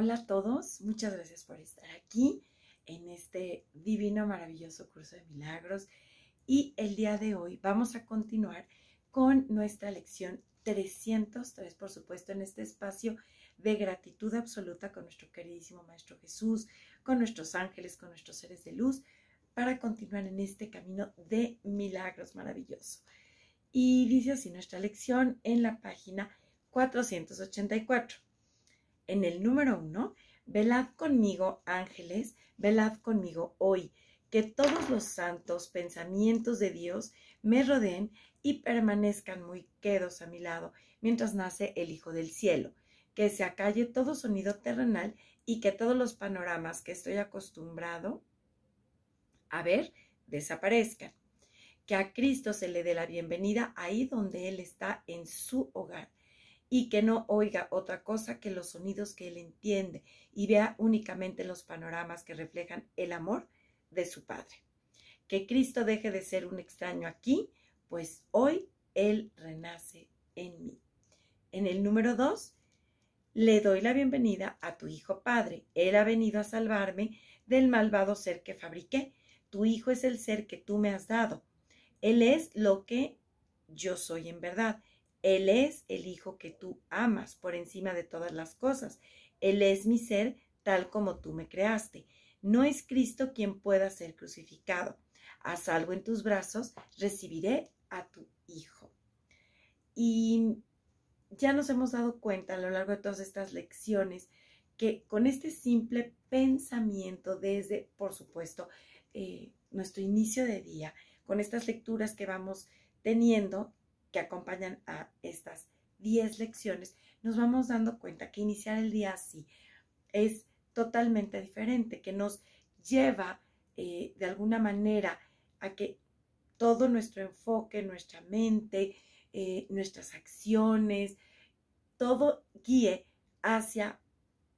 Hola a todos, muchas gracias por estar aquí en este divino, maravilloso curso de milagros. Y el día de hoy vamos a continuar con nuestra lección 303, por supuesto, en este espacio de gratitud absoluta con nuestro queridísimo Maestro Jesús, con nuestros ángeles, con nuestros seres de luz, para continuar en este camino de milagros maravilloso. Y dice así nuestra lección en la página 484. En el número uno, velad conmigo, ángeles, velad conmigo hoy, que todos los santos pensamientos de Dios me rodeen y permanezcan muy quedos a mi lado mientras nace el Hijo del Cielo, que se acalle todo sonido terrenal y que todos los panoramas que estoy acostumbrado a ver desaparezcan. Que a Cristo se le dé la bienvenida ahí donde Él está en su hogar y que no oiga otra cosa que los sonidos que él entiende y vea únicamente los panoramas que reflejan el amor de su Padre. Que Cristo deje de ser un extraño aquí, pues hoy Él renace en mí. En el número dos, le doy la bienvenida a tu Hijo Padre. Él ha venido a salvarme del malvado ser que fabriqué. Tu Hijo es el ser que tú me has dado. Él es lo que yo soy en verdad. Él es el Hijo que tú amas por encima de todas las cosas. Él es mi ser tal como tú me creaste. No es Cristo quien pueda ser crucificado. A salvo en tus brazos recibiré a tu Hijo. Y ya nos hemos dado cuenta a lo largo de todas estas lecciones que con este simple pensamiento desde, por supuesto, eh, nuestro inicio de día, con estas lecturas que vamos teniendo, que acompañan a estas 10 lecciones, nos vamos dando cuenta que iniciar el día así es totalmente diferente, que nos lleva eh, de alguna manera a que todo nuestro enfoque, nuestra mente, eh, nuestras acciones, todo guíe hacia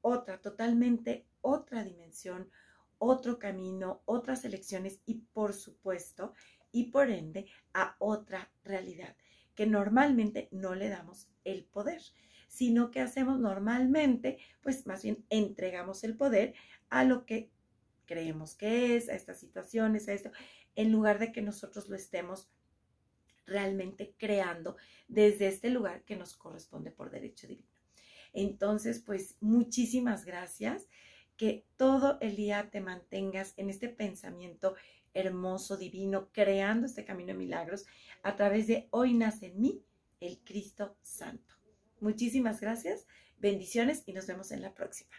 otra, totalmente otra dimensión, otro camino, otras elecciones y por supuesto y por ende a otra realidad que normalmente no le damos el poder, sino que hacemos normalmente, pues más bien entregamos el poder a lo que creemos que es, a estas situaciones, a esto, en lugar de que nosotros lo estemos realmente creando desde este lugar que nos corresponde por derecho divino. Entonces, pues muchísimas gracias. Que todo el día te mantengas en este pensamiento hermoso, divino, creando este camino de milagros a través de Hoy nace en mí el Cristo Santo. Muchísimas gracias, bendiciones y nos vemos en la próxima.